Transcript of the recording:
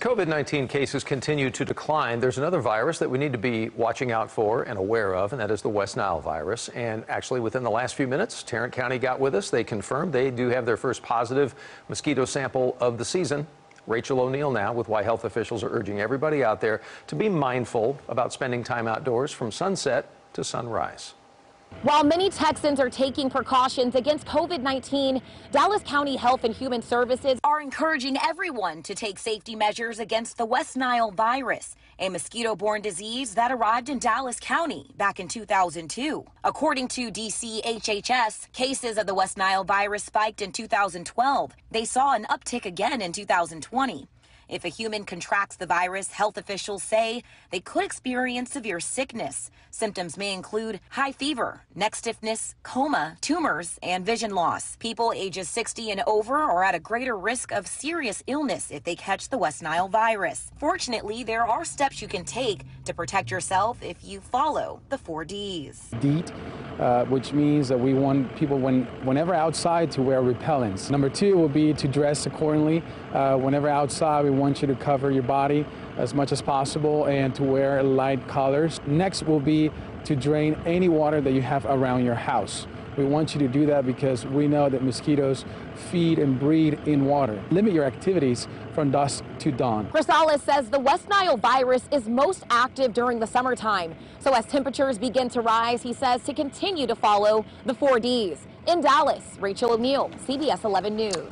COVID-19 cases continue to decline. There's another virus that we need to be watching out for and aware of, and that is the West Nile virus. And actually, within the last few minutes, Tarrant County got with us. They confirmed they do have their first positive mosquito sample of the season. Rachel O'Neill now with why health officials are urging everybody out there to be mindful about spending time outdoors from sunset to sunrise. While many Texans are taking precautions against COVID-19, Dallas County Health and Human Services are encouraging everyone to take safety measures against the West Nile virus, a mosquito-borne disease that arrived in Dallas County back in 2002. According to DCHHS, cases of the West Nile virus spiked in 2012. They saw an uptick again in 2020. If a human contracts the virus, health officials say they could experience severe sickness. Symptoms may include high fever, neck stiffness, coma, tremors, and vision loss. People ages 60 and over are at a greater risk of serious illness if they catch the West Nile virus. Fortunately, there are steps you can take to protect yourself if you follow the four Ds. DEET, uh, which means that we want people, when, whenever outside, to wear repellents. Number two will be to dress accordingly. Uh, whenever outside, we want you to cover your body as much as possible and to wear light colors. Next will be to drain any water that you have around your house. We want you to do that because we know that mosquitoes feed and breed in water. Limit your activities from dusk to dawn. Chrysalis says the West Nile virus is most active during the summertime. So as temperatures begin to rise, he says to continue to follow the four Ds. In Dallas, Rachel O'Neill, CBS 11 News. Rachel